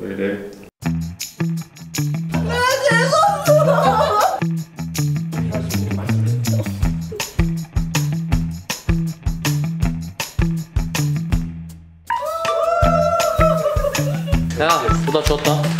왜 이래? 야 보다 줬다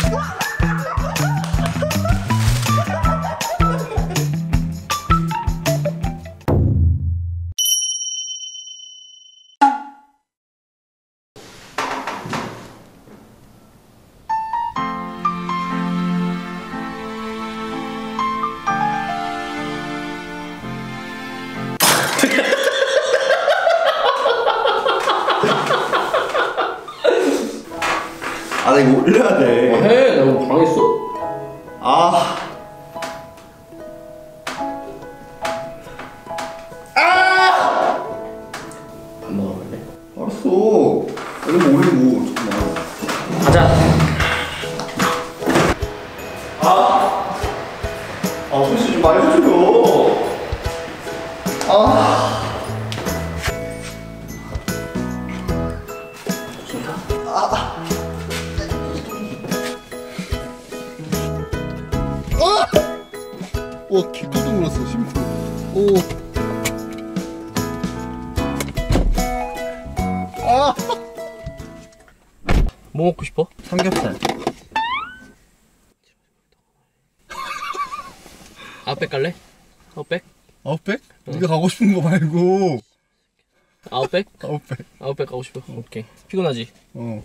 아, 나 이거 올려야 돼. 해 내가 뭐 방했어? 아. 밥 먹어볼래? 알았어. 이거 올리고 잠깐만. 가자 아, 솔직히 좀 많이 해줘요. 아. 와, 개깜짝 놀랐어, 심쿵. 오. 아! 뭐 먹고 싶어? 삼겹살. 아웃백 갈래? 아웃백? 아웃백? 네가 가고 싶은 거 말고. 아웃백? 아웃백. 아웃백 가고 싶어 오케이 피곤하지? 어.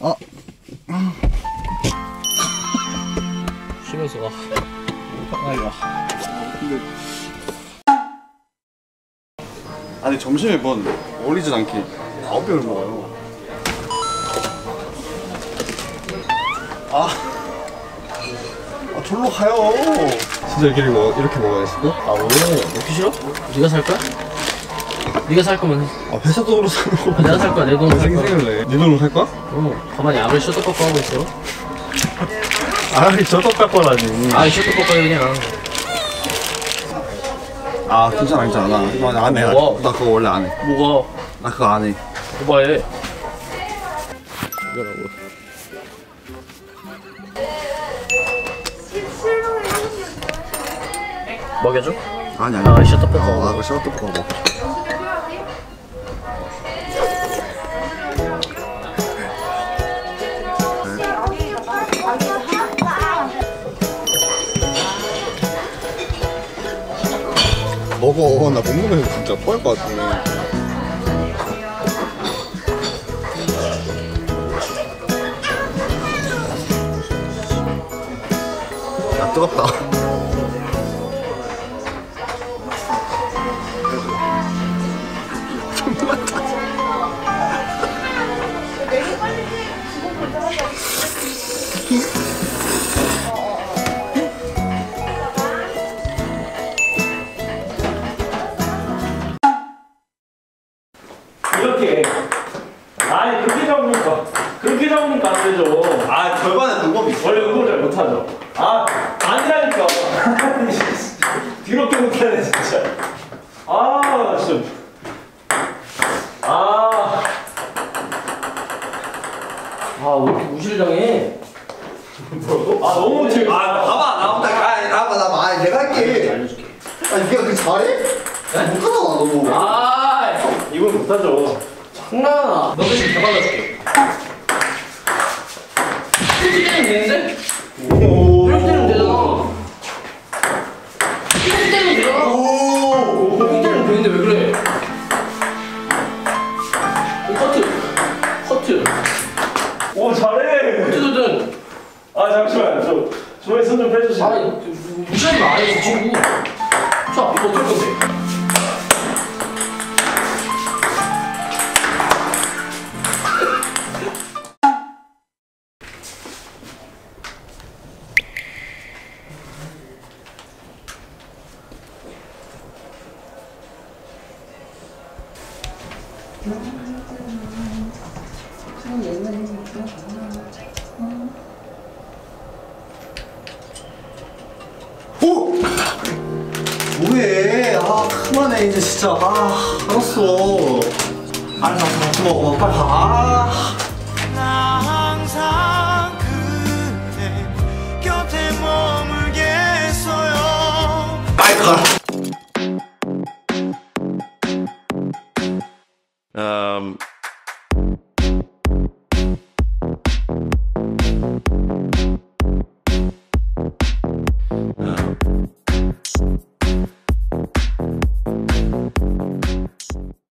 아, 쉬면서 가. 근데 아니 점심에 뭔 어울리진 않게 아홉 병을 먹어요. 아, 아 절로 가요. 진짜 이렇게 먹 이렇게 먹어야지. 아 오늘 먹기 싫어? 네가 살 거야? 네가 살 거면 해 아 회사 돈으로 사는 아, 내가 살 거야 내 돈으로 살 거야 생생을 내. 네 돈으로 살 거야? 어 가만히 아무리 셔터커커 하고 있어 아니 저 떡갈 거라니. 아 셔터커커 그냥 아 괜찮아 괜찮아 나, 나, 안 해. 뭐? 나 그거 원래 안 해. 뭐가 나 그거 안 해. 오바해 이거라고 먹여줘? 아니 아니. 아 셔터커커 어, 나 먹어 그거 셔떡 먹어. 먹어. 나 먹는 거 진짜 토할 것 같아. 야 뜨겁다. 이렇게. 아니 그렇게 잡으니까 그렇게 잡으니까 안 되죠. 아 절반의 방법이 있어. 원래 운동 잘 못하죠. 아 아니라니까. 뒤롭게 못하네 진짜. 아 진짜 아 아왜 이렇게 무시를 당해 뭐라고? 아 너무 지금 아 봐봐 나부터 아 나봐 나봐 아 내가 할게. 알려줄게. 아 네가 그 잘해? 못하잖아 너무. 아 이건 못하죠. 장난하나 너 대신 더 발라줄게 이렇게 아니 저 친구 자 이거 어떨 건데 오! 그만해 이제 진짜. 아 알았어. 알았어 알았어 먹어 빨리 가. 머물겠어요. 빨리 가